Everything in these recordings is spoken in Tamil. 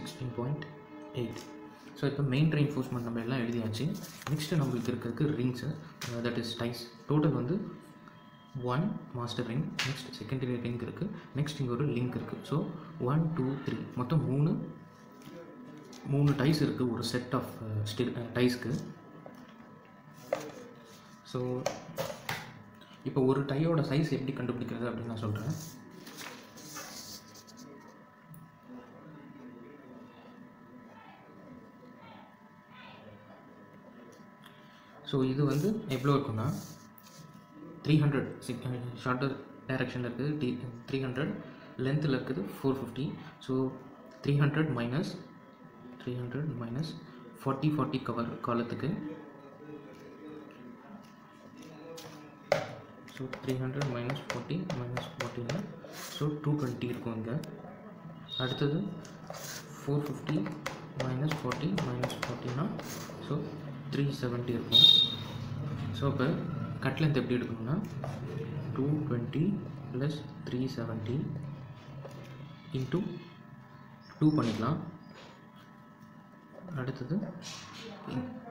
சிக்ஸ்டீன் பாயிண்ட் எயிட் ஸோ இப்போ மெயின் ரெயின்ஃபோர்ஸ்மெண்ட் நம்ம எல்லாம் எழுதியாச்சு. நெக்ஸ்ட்டு நம்மளுக்கு இருக்கிறதுக்கு rings that is ties total வந்து one master ring next secondary ring இருக்குது நெக்ஸ்ட் இங்கே ஒரு லிங்க் இருக்குது ஸோ ஒன் டூ த்ரீ மொத்தம் மூணு மூணு டைஸ் இருக்குது ஒரு செட் ஆஃப் ஸ்டில் டைஸ்க்கு ஸோ இப்போ ஒரு டையோட சைஸ் எப்படி கண்டுபிடிக்கிறது அப்படின்னு நான் சொல்கிறேன் ஸோ இது வந்து எவ்வளோ இருக்குன்னா த்ரீ ஹண்ட்ரட் சிக் ஷார்ட்டர் டைரக்ஷனில் இருக்குது டி த்ரீ ஹண்ட்ரட் லென்த்தில் இருக்குது four fifty so three hundred minus three hundred minus forty forty cover காலத்துக்கு so three hundred minus forty minus ஃபார்ட்டினா so two twenty இருக்கும் இங்கே. அடுத்தது four fifty minus forty minus ஃபார்ட்டினா so three seventy இருக்கும். ஸோ இப்போ கட் லென்த் எப்படி எடுக்கணும்னா two twenty plus three seventy into two பண்ணிக்கலாம். அடுத்தது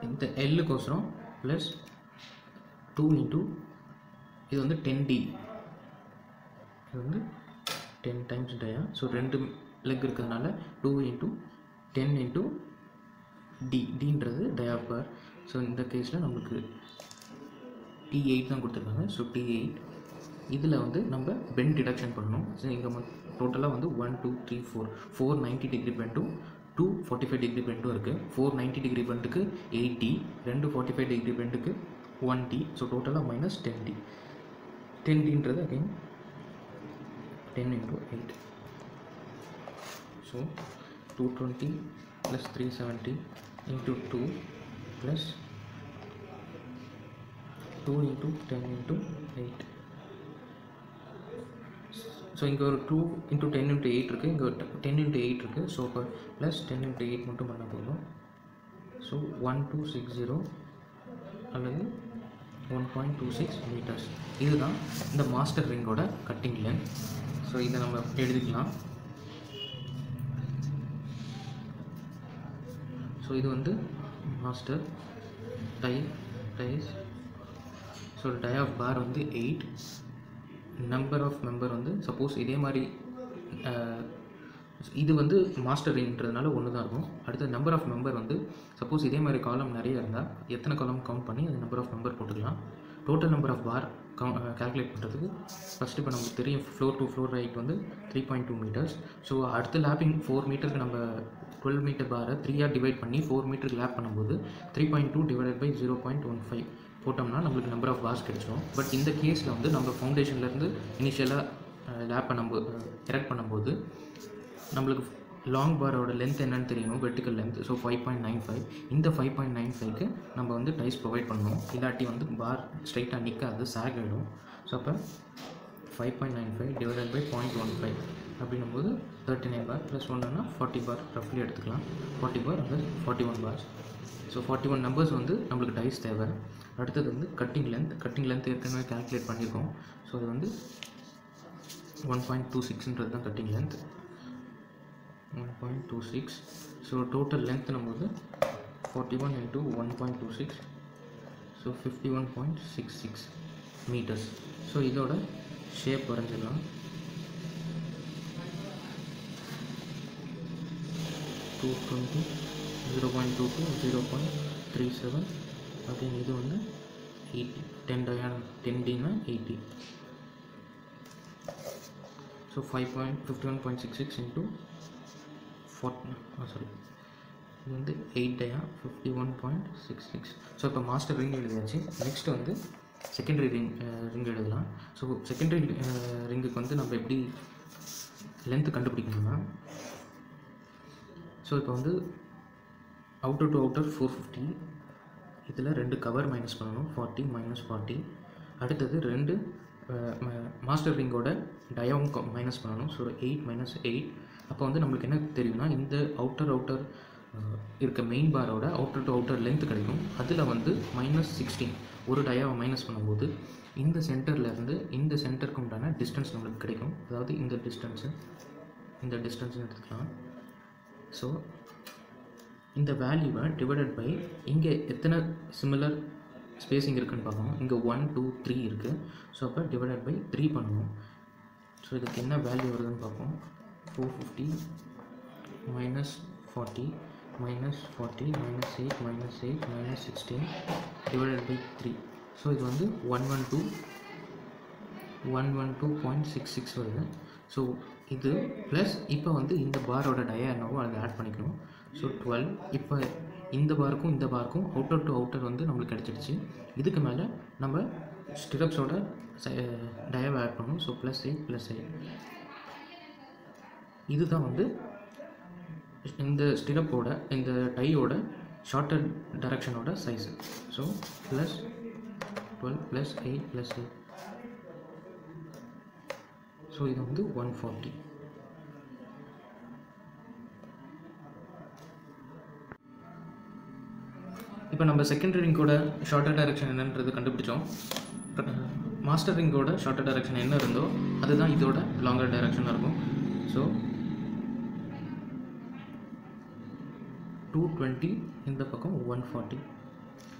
இந்த- எல்லுக்கோசரம் ப்ளஸ் டூ இன்ட்டு இது வந்து டென் டி இது வந்து டென் டைம்ஸ் டயா ஸோ ரெண்டு லெக் இருக்கிறதுனால two into ten into d டின்றது dia so இந்த கேஸில் நம்மளுக்கு டி எயிட் தான் கொடுத்துருக்காங்க. ஸோ டி எயிட் இதில் வந்து நம்ம பென் டிடக்ஷன் பண்ணணும். ஸோ இங்கே டோட்டலாக வந்து one two three four four ninety degree பென்ட்டும் two forty five degree பெண்டும் இருக்குது ஃபோர் நைன்ட்டி டிகிரி பெண்டுக்கு எயிட் டி ரெண்டு ஃபார்ட்டி ஃபைவ் டிகிரி பெண்டுக்கு ஒன் டி ஸோ டோட்டலாக minus ten d ten டின்றது again ten into eight so two twenty plus three seventy into two plus two into ten into eight so இங்கே ஒரு two into ten into eight இருக்குது இங்கே டென் இன்ட்டு எயிட் இருக்குது ஸோ இப்போ ப்ளஸ் டென் இன்ட்டு எயிட் மட்டும் பண்ண போதும். So one two six zero அல்லது one point two six metres இதுதான் இந்த மாஸ்டர் ரிங்கோட கட்டிங் லென்த் ஸோ இதை நம்ம எழுதிக்கலாம். ஸோ இது வந்து master tie ties so tie of bar வந்து எயிட் நம்பர் ஆஃப் மெம்பர் வந்து சப்போஸ் இதே மாதிரி uh, இது வந்து மாஸ்டரிங்கிறதுனால ஒன்று தான் இருக்கும். அடுத்து நம்பர் ஆஃப் மெம்பர் வந்து சப்போஸ் இதே மாதிரி காலம் நிறைய இருந்தால் எத்தனை காலம் கவுண்ட் பண்ணி அந்த நம்பர் ஆஃப் மெம்பர் போட்டுக்கலாம். Total number of bar calculate பண்ணுறதுக்கு ஃபஸ்ட்டு இப்போ நமக்கு தெரியும் ஃப்ளோர் டு ஃப்ளோர் ரைட் வந்து three point two meters so அடுத்த லேப்பிங் ஃபோர் மீட்டருக்கு நம்ம டுவெல் மீட்டர் பாரை த்ரீயாக டிவைட் பண்ணி ஃபோர் மீட்டருக்கு லேப் பண்ணும்போது three point two divide by zero point one five போட்டோம்னா நம்மளுக்கு நம்பர் ஆஃப் பார்ஸ் கிடைச்சிடும் பட் இந்த கேஸில் வந்து நம்ம ஃபவுண்டேஷன்லேருந்து இனிஷியலாக லேப் பண்ணும்போது கரெக்ட் பண்ணும்போது நம்மளுக்கு லாங் பாரோட லென்த் என்னன்னு தெரியணும் vertical length so five point nine five இந்த ஃபைவ் பாயிண்ட் நைன் ஃபைவ்க்கு நம்ம வந்து டைஸ் ப்ரொவைட் பண்ணணும். இல்லாட்டி வந்து பார் ஸ்ட்ரைட்டாக நிற்காது சாக் ஆகிடும் ஸோ அப்போ five point nine five divided by point one five அப்படின்னும் போது தேர்ட்டி நைன் பார் ப்ளஸ் ஒன்றுனா ஃபார்ட்டி பார் ரஃப்லி எடுத்துக்கலாம். ஃபார்ட்டி பார் அந்த forty one bars so forty one numbers வந்து நம்மளுக்கு டைஸ் தேவை. அடுத்தது வந்து கட்டிங் லென்த் கட்டிங் லென்த் ஏற்கனவே கால்குலேட் பண்ணியிருக்கோம். ஸோ அது வந்து ஒன் பாயிண்ட் டூ சிக்ஸ்ன்றது தான் cutting length one point two six so total length நம்ம வந்து forty one into one point two six so fifty one point six six metres so இதோட shape வரைஞ்சிடலாம். Two twenty zero point two two zero point three seven again இது வந்து எயிட்டி டென் டயான் ten Tina eighty so five point forty sorry oh, இது வந்து eight dia fifty one point six six so இப்போ மாஸ்டர் ரிங் எழுதியாச்சு. நெக்ஸ்ட் வந்து செகண்டரி ரிங் ரிங் எழுதலாம். ஸோ செகண்டரி ரிங்குக்கு வந்து நம்ம எப்படி லென்த்து கண்டுபிடிக்கணும்னா ஸோ இப்போ வந்து outer to outer four fifty இதில் ரெண்டு கவர் மைனஸ் பண்ணணும். ஃபார்ட்டி மைனஸ் ஃபார்ட்டி அடுத்தது ரெண்டு மாஸ்டர் ரிங்கோட டயாவும் மைனஸ் பண்ணணும். ஸோ எயிட் மைனஸ் எயிட் அப்போ வந்து நம்மளுக்கு என்ன தெரியும்னா இந்த அவுட்டர் அவுட்டர் இருக்க மெயின் பாரோட அவுட்டர் டு அவுட்டர் லென்த் கிடைக்கும். அதில் வந்து மைனஸ் சிக்ஸ்டீன் ஒரு டயாவை மைனஸ் பண்ணும்போது இந்த சென்டர்லேருந்து இந்த சென்டருக்கு உண்டான டிஸ்டன்ஸ் நம்மளுக்கு கிடைக்கும். அதாவது இந்த டிஸ்டன்ஸு இந்த டிஸ்டன்ஸ்னு எடுத்துக்கலாம். ஸோ இந்த வேல்யூவை டிவைடட் பை இங்கே எத்தனை சிமிலர் ஸ்பேசிங் இருக்குதுன்னு பார்க்கணும். இங்கே ஒன் டூ த்ரீ இருக்குது ஸோ அப்போ டிவைடட் பை த்ரீ பண்ணுவோம். ஸோ இதுக்கு என்ன வேல்யூ வருதுன்னு பார்ப்போம். Four fifty minus forty minus forty minus eight minus eight minus sixteen divided by three so இது வந்து one one two one one two point six six வருது. ஸோ இது ப்ளஸ் இப்போ வந்து இந்த பாரோட டயா என்னவோ அதை ஆட் பண்ணிக்கணும். ஸோ டுவெல் இப்போ இந்த பாருக்கும் இந்த பாருக்கும் அவுட்டர் டு அவுட்டர் வந்து நம்மளுக்கு கிடச்சிடுச்சு. இதுக்கு மேலே நம்ம ஸ்டிரப்ஸோட டயாவை ஆட் பண்ணணும். So plus eight plus eight இதுதான் வந்து இந்த ஸ்டிரப்போட இந்த டையோட shorter டைரக்ஷனோட size so plus twelve plus eight plus eight so இது வந்து ஒன் ஃபார்ட்டி இப்போ நம்ம செகண்ட் ரிங்கோட ஷார்ட்டர் டைரக்ஷன் என்னன்றது கண்டுபிடிச்சோம். மாஸ்டர் ரிங்கோட ஷார்ட்டர் டைரக்ஷன் என்ன இருந்தோ அதுதான் இதோட லாங்கர் டைரக்ஷனாக இருக்கும். ஸோ டூ டுவெண்ட்டி இந்த பக்கம் ஒன் ஃபார்ட்டி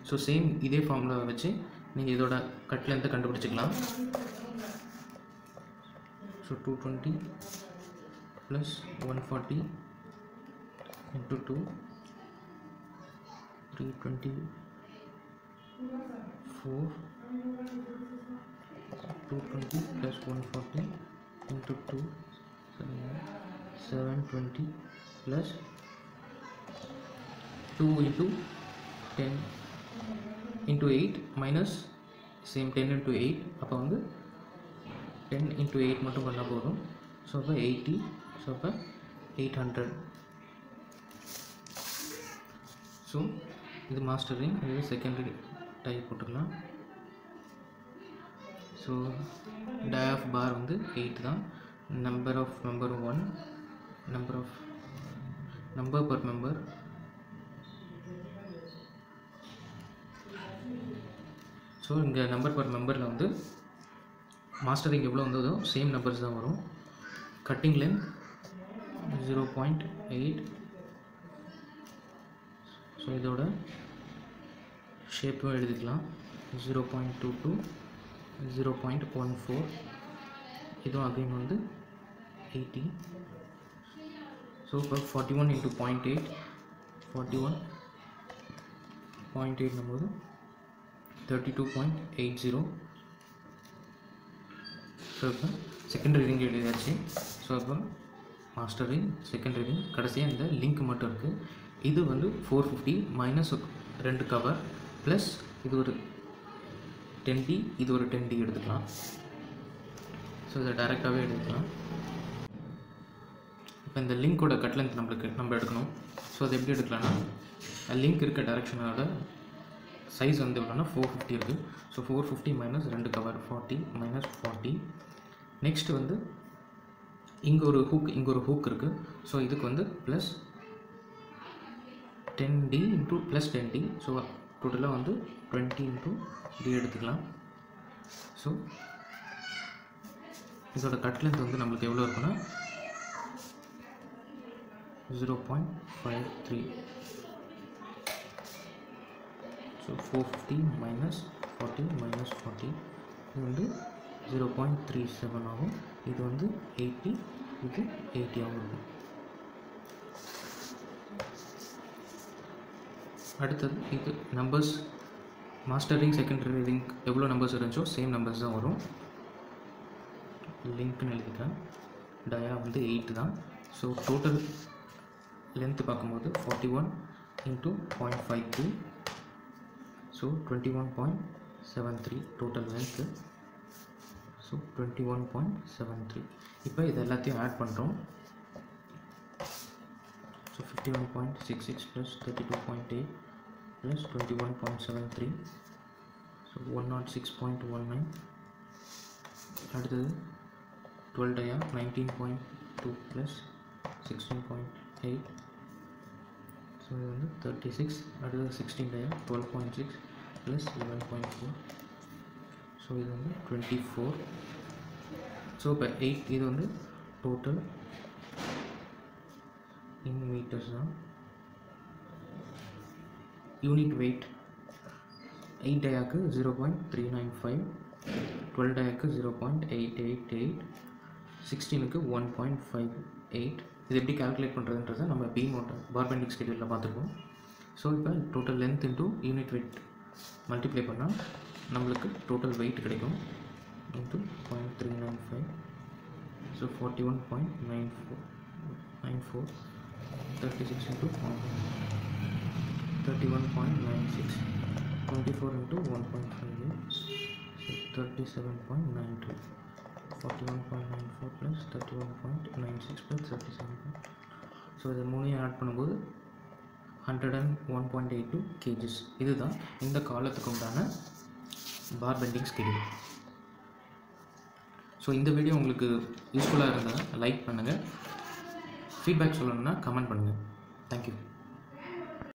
ஸோ சேம் இதே ஃபார்முலாவை வச்சு நீங்கள் இதோட கட் லென்த்தை கண்டுபிடிச்சிக்கலாம். So two twenty plus one forty into two three twenty four two twenty plus one forty into two seven twenty plus two into ten into eight minus same ten into eight அப்போ வந்து டென் இன்ட்டு எயிட் மட்டும் பண்ணால் போதும். ஸோ அப்போ எயிட்டி ஸோ அப்போ எயிட் ஹண்ட்ரட் ஸோ இது மாஸ்டரிங் இது செகண்டரி டைப் போட்டுக்கலாம். ஸோ டை ஆஃப் பார் வந்து எயிட் தான். Number of member one number of number per member so இங்கே நம்பர் பர் மெம்பரில் வந்து மாஸ்டரிங் எவ்வளோ வந்ததோ சேம் நம்பர்ஸ் தான் வரும். Cutting length zero point eight so இதோட ஷேப்பும் எழுதிக்கலாம். Zero point two two zero point one four இதுவும் அகைன் வந்து எயிட்டி ஸோ இப்போ forty one into point eight forty one point எயிட்னும் போது thirty two point eight zero so இப்போ செகண்ட் ரிங் எழுதியாச்சு. ஸோ அப்போ மாஸ்டர் ரிங் செகண்டரி கடைசியாக இந்த லிங்க் மட்டும் இருக்குது இது வந்து ஃபோர் ஃபிஃப்டி மைனஸ் ரெண்டு கவர் ப்ளஸ் இது ஒரு டென் டி இது ஒரு டென் டி எடுத்துக்கலாம். ஸோ இதை டைரெக்டாகவே எடுத்துக்கலாம். இப்போ இந்த லிங்க்கோட கட் லென்த் நம்மளுக்கு நம்ம எடுக்கணும். ஸோ அது எப்படி எடுக்கலாம்னா லிங்க் இருக்க டைரக்ஷனோட சைஸ் வந்து எவ்வளோனா ஃபோர் ஃபிஃப்டி இருக்குது ஸோ ஃபோர் ஃபிஃப்டி மைனஸ் ரெண்டு cover forty minus forty next வந்து இங்கே ஒரு ஹூக் இங்கே ஒரு ஹூக் இருக்குது ஸோ இதுக்கு வந்து plus ten d into plus ten d so டோட்டலாக வந்து டுவெண்ட்டி இன்ட்டு டி எடுத்துக்கலாம். ஸோ இதோட கட் லென்த் வந்து நம்மளுக்கு எவ்வளோ இருக்குன்னா zero point five three so four fifty minus ஃபார்ட்டின் minus forty இது வந்து ஜீரோ பாயிண்ட் த்ரீ செவன் ஆகும். இது வந்து எயிட்டி இது எயிட்டியாகவும் இருக்கும் அடுத்தது இது நம்பர்ஸ் மாஸ்டர் ரிங் செகண்டரி எவ்வளோ நம்பர்ஸ் இருந்துச்சோ சேம் நம்பர்ஸ் தான் வரும். லிங்க்னு எழுதிக்கிறேன் டயா வந்து எயிட் தான். ஸோ டோட்டல் லென்த்து பார்க்கும்போது forty one into point five three so twenty one point seven three total length so twenty one point seven three இப்போ இது எல்லாத்தையும் ஆட் பண்ணுறோம் so fifty one point six six plus thirty two point eight plus twenty one point seven three so one nought six point one nine அடுத்தது twelve dia nineteen point two plus sixteen point eight so இது வந்து தேர்ட்டி சிக்ஸ் அடுத்தது sixteen dia twelve point six plus eleven point four so இது வந்து டுவெண்ட்டி ஃபோர் ஸோ இப்போ எயிட் இது வந்து டோட்டல் இன் மீட்டர்ஸ் தான். Unit weight eight டயாக்கு zero point three nine five twelve டயாக்கு zero point eight eight eight சிக்ஸ்டீனுக்கு one point five eight இது எப்படி கால்குலேட் பண்ணுறதுன்றதை நம்ம பீமோட பார்பெண்டிக் ஸ்கெடியூலில் பார்த்துருக்கோம். ஸோ இப்போ total length into unit weight multiply பண்ணால் நம்மளுக்கு டோட்டல் வெயிட் கிடைக்கும். Into point three nine five so forty one point nine four nine four thirty six into thirty one point nine six twenty four into one point five so thirty seven point nine two forty one point nine four plus thirty one point nine six plus thirty seven point so இது மூணையும் ஆட் பண்ணும்போது hundred and one point eight two KGs இதுதான் இந்த காலத்துக்கு உண்டான பார் பெண்டிங் ஸ்கெடியூல் ஸோ இந்த வீடியோ உங்களுக்கு யூஸ்ஃபுல்லாக இருந்தால் லைக் பண்ணுங்கள் ஃபீட்பேக் சொல்லணுன்னா கமெண்ட் பண்ணுங்கள் தேங்க்யூ